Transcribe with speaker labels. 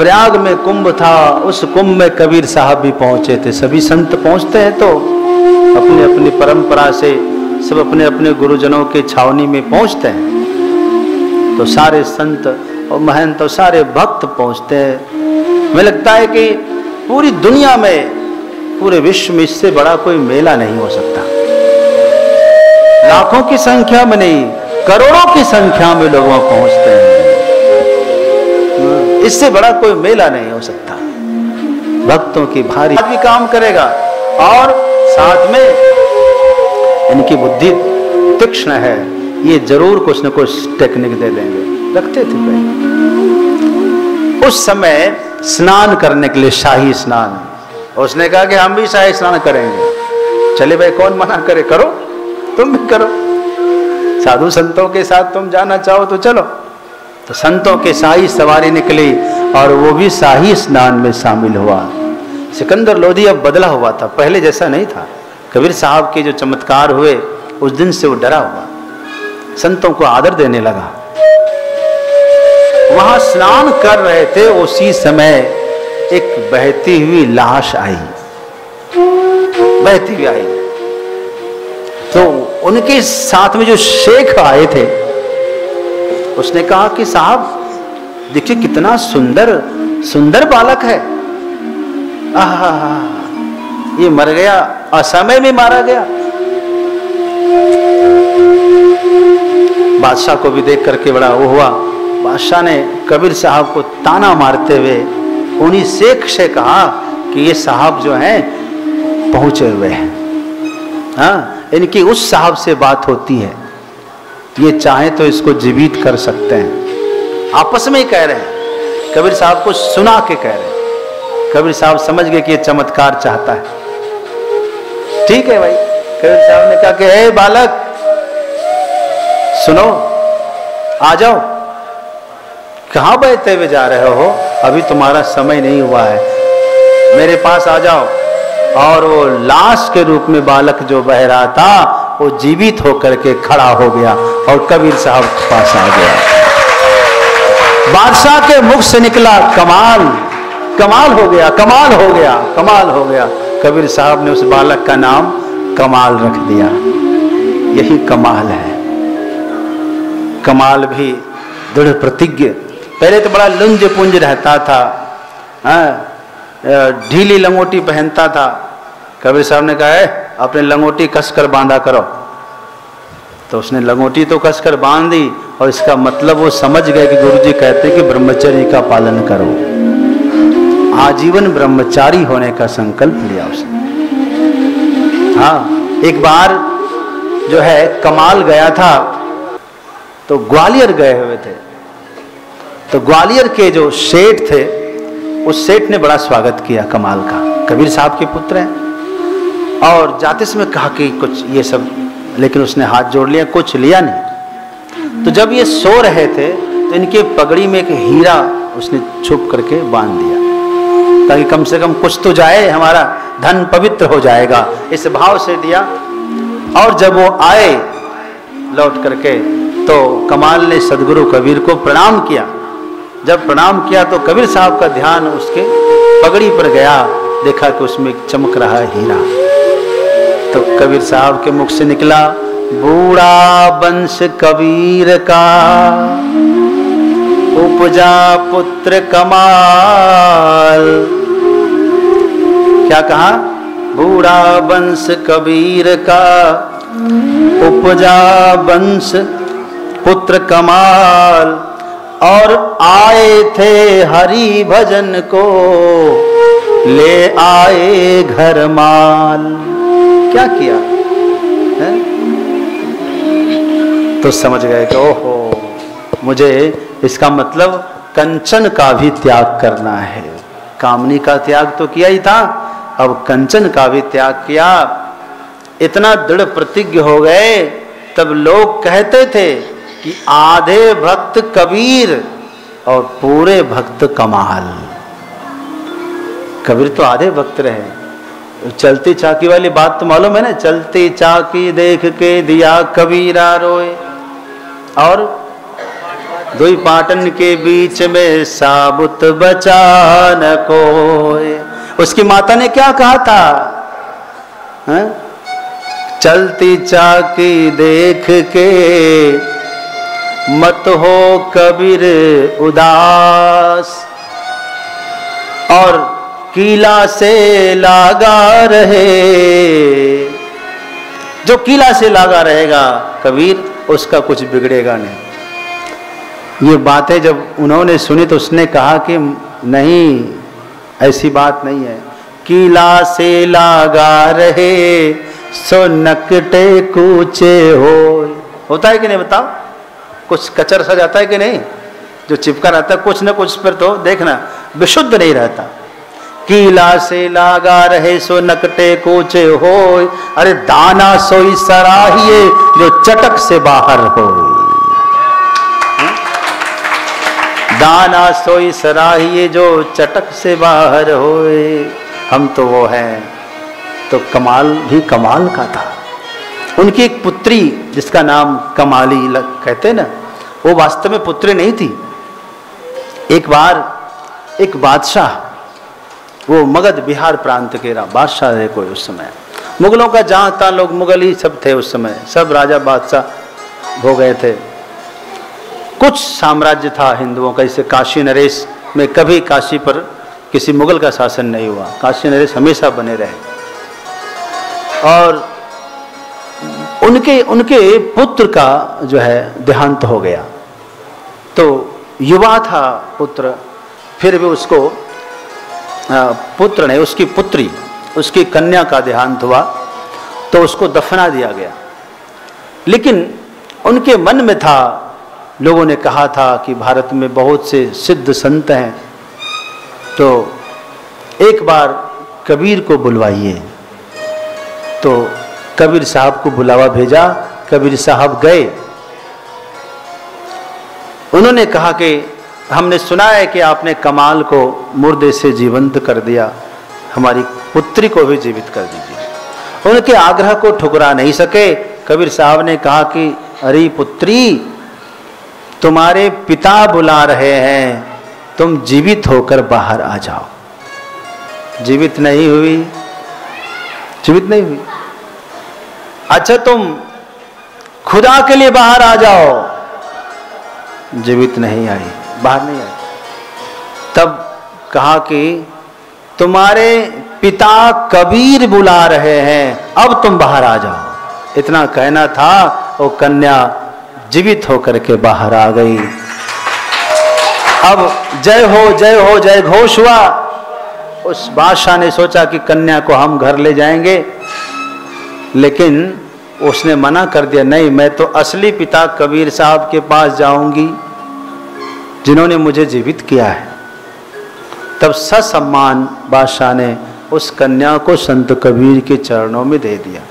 Speaker 1: प्रयाग में कुंभ था, उस कुंभ में कबीर साहब भी पहुँचे थे। सभी संत पहुँचते हैं तो अपने अपनी परंपरा से सब अपने अपने गुरुजनों के छावनी में पहुँचते हैं। तो सारे संत और महंत और सारे भक्त पहुँचते हैं। हमें लगता है कि पूरी दुनिया में, पूरे विश्व में इससे बड़ा कोई मेला नहीं हो सकता। लाखों की संख्या में नहीं, करोड़ों की संख्या में लोग पहुँचते हैं। इससे बड़ा कोई मेला नहीं हो सकता। भक्तों की भारी भी काम करेगा और साथ में इनकी बुद्धि तीक्ष्ण है। ये ज़रूर कुछ न कुछ टेक्निक दे देंगे। रखते थे भाई। उस समय स्नान करने के लिए शाही स्नान। उसने कहा कि हम भी शाही स्नान करेंगे। चले भाई, कौन मना करे? करो। तुम भी करो। साधु संतों के साथ तुम जाना चाहो तो चलो। तो संतों के शाही सवारी निकली और वो भी शाही स्नान में शामिल हुआ। सिकंदर लोधी अब बदला हुआ था, पहले जैसा नहीं था। कबीर साहब के जो चमत्कार हुए, उस दिन से वो डरा हुआ। संतों को आदर देने लगा। वहाँ स्नान कर रहे थे, उसी समय एक बहती हुई लाश आई। बहती हुई आई। तो उनके साथ में जो शेख आए थे उसने कहा कि साहब, देखिए कितना सुंदर सुंदर बालक है। आहा, ये मर गया, असमय में मारा गया। बादशाह को भी देख करके बड़ा वो हुआ। बादशाह ने कबीर साहब को ताना मारते हुए उन्हीं शेख से कहा कि ये साहब जो हैं, पहुँचे हुए हैं। हाँ इनकी उस साहब से बात होती है। ये चाहे तो इसको जीवित कर सकते हैं। आपस में ही कह रहे हैं। कबीर साहब को सुना के कह रहे हैं। कबीर साहब समझ गए कि ये चमत्कार चाहता है। ठीक है भाई। कबीर साहब ने कहा कि, हे बालक, सुनो, आ जाओ। कहाँ बहते हुए जा रहे हो? अभी तुम्हारा समय नहीं हुआ है। मेरे पास आ जाओ। और वो लाश के रूप में बालक जो बह रहा था, वो जीवित होकर के खड़ा हो गया। और कबीर साहब पास आ गया। बादशाह के मुख से निकला कमाल। कमाल हो गया, कमाल हो गया, कमाल हो गया। कबीर साहब ने उस बालक का नाम कमाल रख दिया। यही कमाल है। कमाल भी दृढ़ प्रतिज्ञ। पहले तो बड़ा लुंज पुंज रहता था ढीली लंगोटी पहनता था। कबीर साहब ने कहा है अपने लंगोटी कसकर बांधा करो। तो उसने लंगोटी तो कसकर बाँध दी और इसका मतलब वो समझ गए कि गुरु जी कहते कि ब्रह्मचर्य का पालन करो। आजीवन ब्रह्मचारी होने का संकल्प लिया उसने। हाँ एक बार जो है कमाल गया था तो ग्वालियर गए हुए थे। तो ग्वालियर के जो सेठ थे, उस सेठ ने बड़ा स्वागत किया कमाल का। कबीर साहब के पुत्र हैं। और जाते समय कहा कि कुछ ये सब लेकिन उसने हाथ जोड़ लिया, कुछ लिया नहीं। तो जब ये सो रहे थे तो इनके पगड़ी में एक हीरा उसने छुप करके बाँध दिया। ताकि कम से कम कुछ तो जाए, हमारा धन पवित्र हो जाएगा, इस भाव से दिया। और जब वो आए लौट करके तो कमाल ने सदगुरु कबीर को प्रणाम किया। जब प्रणाम किया तो कबीर साहब का ध्यान उसके पगड़ी पर गया, देखा कि उसमें चमक रहा है हीरा। तो कबीर साहब के मुख से निकला बूढ़ा वंश कबीर का। उपजा पुत्र कमाल। क्या कहा? बूढ़ा वंश कबीर का। उपजा वंश पुत्र कमाल। और आए थे हरि भजन को, ले आए घर माल। क्या किया? है? तो समझ गए कि ओहो, मुझे इसका मतलब कंचन का भी त्याग करना है। कामनी का त्याग तो किया ही था, अब कंचन का भी त्याग किया। इतना दृढ़ प्रतिज्ञ हो गए, तब लोग कहते थे कि आधे भक्त कबीर और पूरे भक्त कमाल। कबीर तो आधे भक्त रहे। चलती चाकी वाली बात तो मालूम है ना? चलती चाकी देख के दिया कबीरा रोए। और दुई पाटन के बीच में साबुत बचा न कोई उसकी माता ने क्या कहा था? है? चलती चाकी देख के मत हो कबीर उदास। और कीला से लागा रहे। जो कीला से लागा रहेगा, कबीर, उसका कुछ बिगड़ेगा नहीं। ये बातें जब उन्होंने सुनी तो उसने कहा कि नहीं, ऐसी बात नहीं है। कीला से लागा रहे, सो नकटे कूचे हो होता है कि नहीं बताओ? कुछ कचर सा जाता है कि नहीं? जो चिपका रहता है, कुछ ना कुछ पर तो देखना, विशुद्ध नहीं रहता। कीला से लागा रहे सो नकटे कोचे हो अरे दाना सोई सराहिए, जो चटक से बाहर हो दाना सोई सराहिए, जो चटक से बाहर होए हम तो वो हैं तो कमाल भी कमाल का था। उनकी एक पुत्री, जिसका नाम कमाली कहते ना, वो वास्तव में पुत्री नहीं थी। एक बार एक बादशाह वो मगध बिहार प्रांत के बादशाह है कोई उस समय। मुगलों का जहाँ तहाँ लोग मुगल ही सब थे उस समय। सब राजा बादशाह हो गए थे। कुछ साम्राज्य था हिंदुओं का जैसे काशी नरेश में कभी काशी पर किसी मुगल का शासन नहीं हुआ। काशी नरेश हमेशा बने रहे। और उनके उनके पुत्र का जो है, देहांत हो गया। तो युवा था पुत्र, फिर भी उसको पुत्र ने, उसकी पुत्री, उसकी कन्या का देहांत हुआ तो उसको दफना दिया गया। लेकिन उनके मन में था, लोगों ने कहा था कि भारत में बहुत से सिद्ध संत हैं तो एक बार कबीर को बुलवाइए। तो कबीर साहब को बुलावा भेजा, कबीर साहब गए। उन्होंने कहा कि हमने सुना है कि आपने कमाल को मुर्दे से जीवंत कर दिया, हमारी पुत्री को भी जीवित कर दीजिए। उनके आग्रह को ठुकरा नहीं सके। कबीर साहब ने कहा कि, अरे पुत्री, तुम्हारे पिता बुला रहे हैं, तुम जीवित होकर बाहर आ जाओ। जीवित नहीं हुई। जीवित नहीं हुई। अच्छा तुम खुदा के लिए बाहर आ जाओ। जीवित नहीं आई। बाहर नहीं आई तब कहा कि, तुम्हारे पिता कबीर बुला रहे हैं, अब तुम बाहर आ जाओ। इतना कहना था, वो कन्या जीवित होकर के बाहर आ गई। अब जय हो जय हो, जय घोष हुआ। उस बादशाह ने सोचा कि कन्या को हम घर ले जाएँगे, लेकिन उसने मना कर दिया, नहीं, मैं तो असली पिता कबीर साहब के पास जाऊँगी। जिन्होंने मुझे जीवित किया है। तब ससम्मान बादशाह ने उस कन्या को संत कबीर के चरणों में दे दिया।